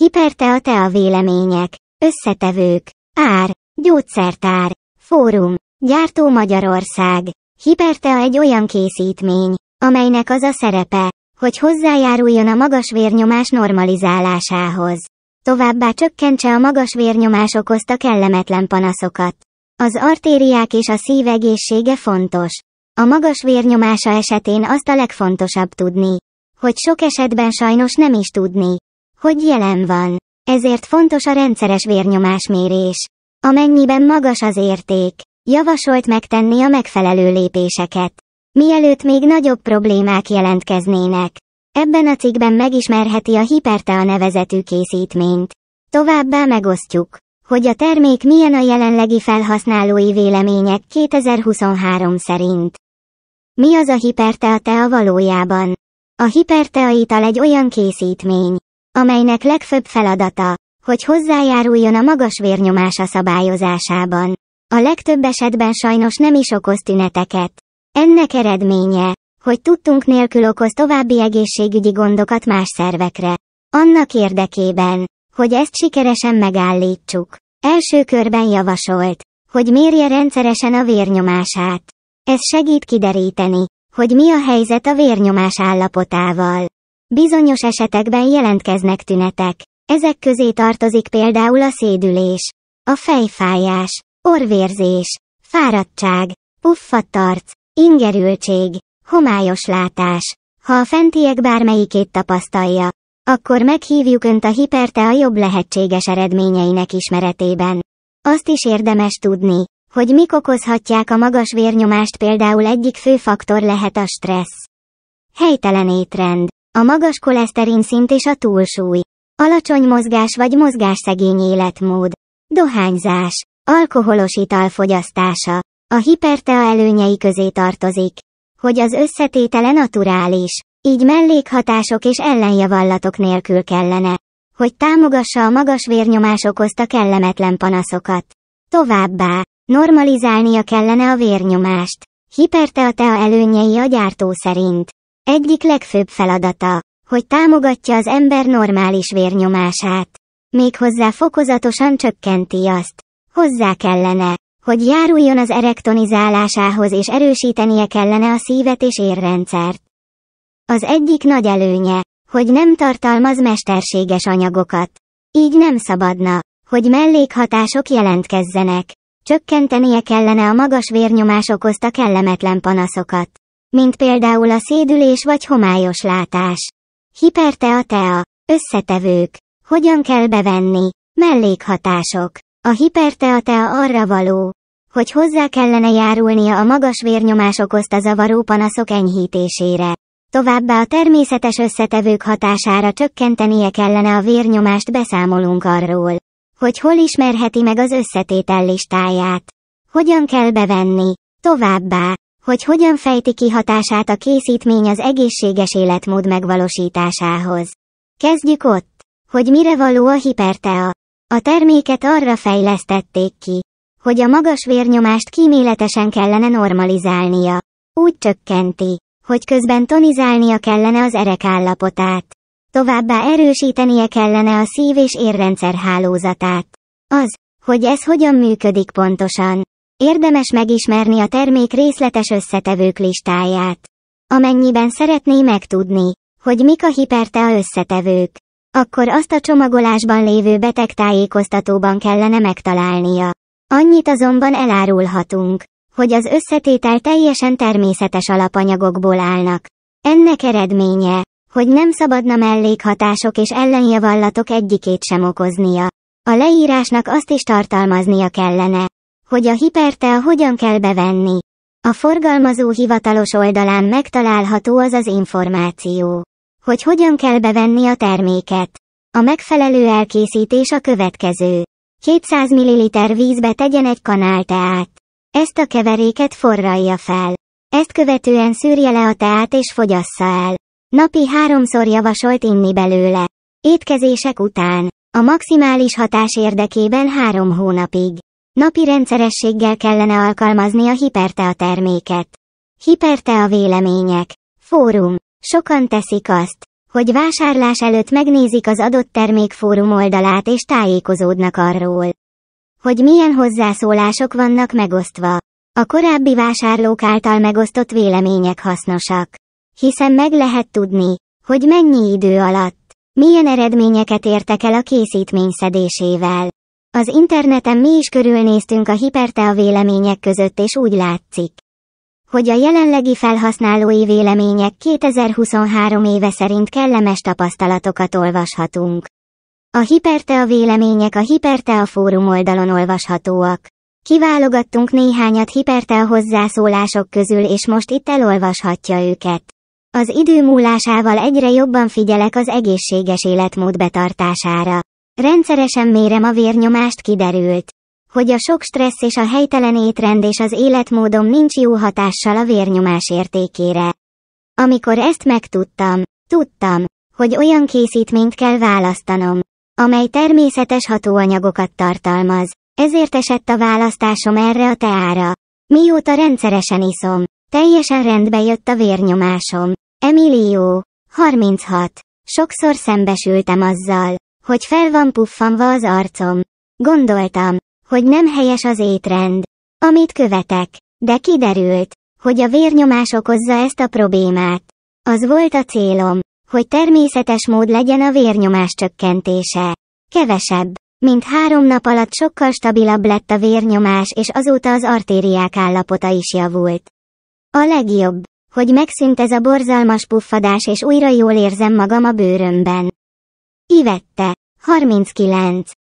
Hipertea tea vélemények, összetevők, ár, gyógyszertár, fórum, gyártó Magyarország. Hipertea egy olyan készítmény, amelynek az a szerepe, hogy hozzájáruljon a magas vérnyomás normalizálásához. Továbbá csökkentse a magas vérnyomás okozta kellemetlen panaszokat. Az artériák és a szív egészsége fontos. A magas vérnyomása esetén azt a legfontosabb tudni, hogy sok esetben sajnos nem is tudni, hogy jelen van. Ezért fontos a rendszeres vérnyomásmérés. Amennyiben magas az érték, javasolt megtenni a megfelelő lépéseket. Mielőtt még nagyobb problémák jelentkeznének. Ebben a cikkben megismerheti a Hipertea nevezetű készítményt. Továbbá megosztjuk, hogy a termék milyen a jelenlegi felhasználói vélemények 2023 szerint. Mi az a Hipertea tea valójában? A Hipertea ital egy olyan készítmény, amelynek legfőbb feladata, hogy hozzájáruljon a magas vérnyomása szabályozásában. A legtöbb esetben sajnos nem is okoz tüneteket. Ennek eredménye, hogy tudtunk nélkül okoz további egészségügyi gondokat más szervekre. Annak érdekében, hogy ezt sikeresen megállítsuk. Első körben javasolt, hogy mérje rendszeresen a vérnyomását. Ez segít kideríteni, hogy mi a helyzet a vérnyomás állapotával. Bizonyos esetekben jelentkeznek tünetek. Ezek közé tartozik például a szédülés, a fejfájás, orvérzés, fáradtság, puffadt arc, ingerültség, homályos látás. Ha a fentiek bármelyikét tapasztalja, akkor meghívjuk Önt a hipertea jobb lehetséges eredményeinek ismeretében. Azt is érdemes tudni, hogy mik okozhatják a magas vérnyomást például egyik fő faktor lehet a stressz. Helytelen étrend, a magas koleszterin szint és a túlsúly, alacsony mozgás vagy mozgásszegény életmód, dohányzás, alkoholos ital fogyasztása, a hipertea előnyei közé tartozik, hogy az összetétele naturális, így mellékhatások és ellenjavallatok nélkül kellene, hogy támogassa a magas vérnyomás okozta kellemetlen panaszokat. Továbbá, normalizálnia kellene a vérnyomást. Hiperteatea előnyei a gyártó szerint. Egyik legfőbb feladata, hogy támogatja az ember normális vérnyomását. Méghozzá fokozatosan csökkenti azt. Hozzá kellene, hogy járuljon az erektonizálásához és erősítenie kellene a szívet és érrendszert. Az egyik nagy előnye, hogy nem tartalmaz mesterséges anyagokat. Így nem szabadna, hogy mellékhatások jelentkezzenek. Csökkentenie kellene a magas vérnyomás okozta kellemetlen panaszokat. Mint például a szédülés vagy homályos látás. Hipertea-tea, összetevők, hogyan kell bevenni, mellékhatások. A hipertea-tea arra való, hogy hozzá kellene járulnia a magas vérnyomás okozta zavaró panaszok enyhítésére. Továbbá a természetes összetevők hatására csökkentenie kellene a vérnyomást beszámolunk arról, hogy hol ismerheti meg az összetétel listáját. Hogyan kell bevenni, továbbá, hogy hogyan fejti ki hatását a készítmény az egészséges életmód megvalósításához. Kezdjük ott, hogy mire való a hipertea. A terméket arra fejlesztették ki, hogy a magas vérnyomást kíméletesen kellene normalizálnia. Úgy csökkenti, hogy közben tonizálnia kellene az erek állapotát. Továbbá erősítenie kellene a szív- és érrendszer hálózatát. Az, hogy ez hogyan működik pontosan. Érdemes megismerni a termék részletes összetevők listáját. Amennyiben szeretné megtudni, hogy mik a hipertea összetevők, akkor azt a csomagolásban lévő betegtájékoztatóban kellene megtalálnia. Annyit azonban elárulhatunk, hogy az összetétel teljesen természetes alapanyagokból állnak. Ennek eredménye, hogy nem szabadna mellékhatások és ellenjavallatok egyikét sem okoznia. A leírásnak azt is tartalmaznia kellene, hogy a hipertea hogyan kell bevenni. A forgalmazó hivatalos oldalán megtalálható az az információ, hogy hogyan kell bevenni a terméket. A megfelelő elkészítés a következő. 200 ml vízbe tegyen egy kanál teát. Ezt a keveréket forralja fel. Ezt követően szűrje le a teát és fogyassza el. Napi háromszor javasolt inni belőle. Étkezések után. A maximális hatás érdekében három hónapig. Napi rendszerességgel kellene alkalmazni a hipertea terméket. Hipertea vélemények. Fórum. Sokan teszik azt, hogy vásárlás előtt megnézik az adott termék fórum oldalát és tájékozódnak arról, hogy milyen hozzászólások vannak megosztva. A korábbi vásárlók által megosztott vélemények hasznosak, hiszen meg lehet tudni, hogy mennyi idő alatt, milyen eredményeket értek el a készítmény szedésével. Az interneten mi is körülnéztünk a hipertea vélemények között és úgy látszik, hogy a jelenlegi felhasználói vélemények 2023 éve szerint kellemes tapasztalatokat olvashatunk. A Hipertea vélemények a Hipertea fórum oldalon olvashatóak. Kiválogattunk néhányat Hipertea hozzászólások közül és most itt elolvashatja őket. Az idő múlásával egyre jobban figyelek az egészséges életmód betartására. Rendszeresen mérem a vérnyomást kiderült, hogy a sok stressz és a helytelen étrend és az életmódom nincs jó hatással a vérnyomás értékére. Amikor ezt megtudtam, tudtam, hogy olyan készítményt kell választanom, amely természetes hatóanyagokat tartalmaz, ezért esett a választásom erre a teára. Mióta rendszeresen iszom, teljesen rendbe jött a vérnyomásom. Emilio, 36. Sokszor szembesültem azzal, hogy fel van puffanva az arcom. Gondoltam, hogy nem helyes az étrend, amit követek, de kiderült, hogy a vérnyomás okozza ezt a problémát. Az volt a célom, hogy természetes mód legyen a vérnyomás csökkentése. Kevesebb, mint három nap alatt sokkal stabilabb lett a vérnyomás és azóta az artériák állapota is javult. A legjobb, hogy megszűnt ez a borzalmas puffadás és újra jól érzem magam a bőrömben. Ivette, 39.